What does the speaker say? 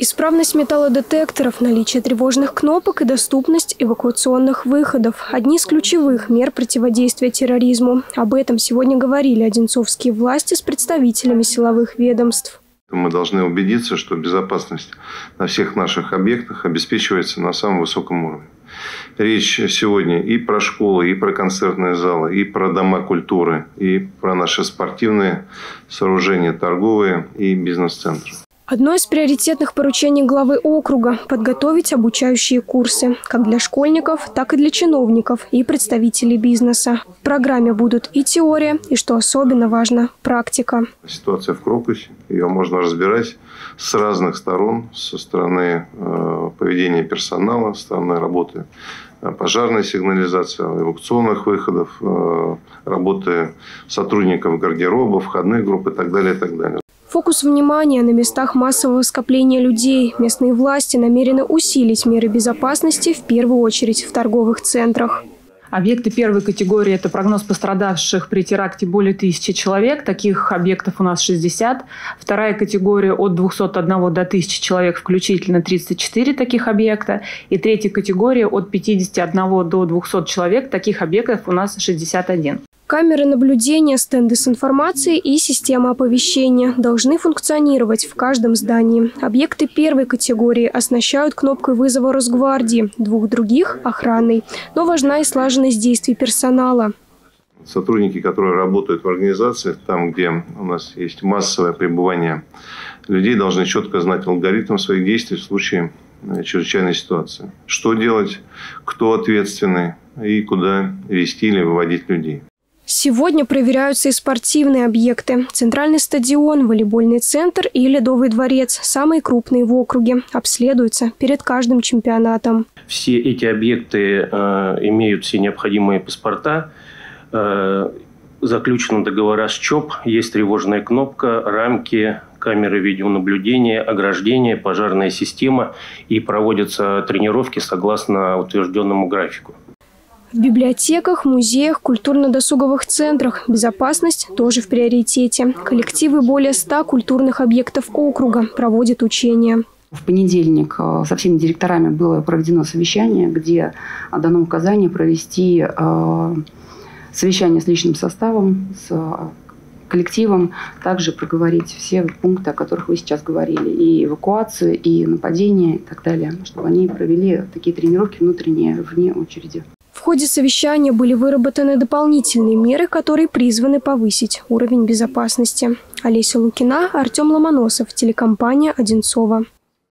Исправность металлодетекторов, наличие тревожных кнопок и доступность эвакуационных выходов – одни из ключевых мер противодействия терроризму. Об этом сегодня говорили одинцовские власти с представителями силовых ведомств. Мы должны убедиться, что безопасность на всех наших объектах обеспечивается на самом высоком уровне. Речь сегодня и про школы, и про концертные залы, и про дома культуры, и про наши спортивные сооружения, торговые и бизнес-центры. Одно из приоритетных поручений главы округа – подготовить обучающие курсы как для школьников, так и для чиновников и представителей бизнеса. В программе будут и теория, и, что особенно важно, практика. Ситуация в Крокусе, ее можно разбирать с разных сторон, со стороны э, поведения персонала, со стороны работы э, пожарной сигнализации, эвакуационных выходов, э, работы сотрудников гардероба, входных групп и так далее, и так далее. Фокус внимания на местах массового скопления людей. Местные власти намерены усилить меры безопасности, в первую очередь в торговых центрах. Объекты первой категории – это прогноз пострадавших при теракте более тысячи человек. Таких объектов у нас 60. Вторая категория – от 201 до 1000 человек, включительно 34 таких объекта. И третья категория – от 51 до 200 человек. Таких объектов у нас 61. Камеры наблюдения, стенды с информацией и система оповещения должны функционировать в каждом здании. Объекты первой категории оснащают кнопкой вызова Росгвардии, двух других – охраной. Но важна и слаженность действий персонала. Сотрудники, которые работают в организации, там, где у нас есть массовое пребывание людей, должны четко знать алгоритм своих действий в случае э, чрезвычайной ситуации. Что делать, кто ответственный и куда вести или выводить людей. Сегодня проверяются и спортивные объекты. Центральный стадион, волейбольный центр и Ледовый дворец, самые крупные в округе, обследуются перед каждым чемпионатом. Все эти объекты э, имеют все необходимые паспорта, э, заключены договора с ЧОП, есть тревожная кнопка, рамки, камеры видеонаблюдения, ограждение, пожарная система и проводятся тренировки согласно утвержденному графику. В библиотеках, музеях, культурно-досуговых центрах безопасность тоже в приоритете. Коллективы более ста культурных объектов округа проводят учения. В понедельник э, со всеми директорами было проведено совещание, где дано указание провести э, совещание с личным составом, с коллективом, также проговорить все пункты, о которых вы сейчас говорили, и эвакуацию, и нападение, и так далее, чтобы они провели такие тренировки внутренние вне очереди. Ходе совещания были выработаны дополнительные меры, которые призваны повысить уровень безопасности. Олеся Лукина, Артем Ломоносов, телекомпания «Одинцова».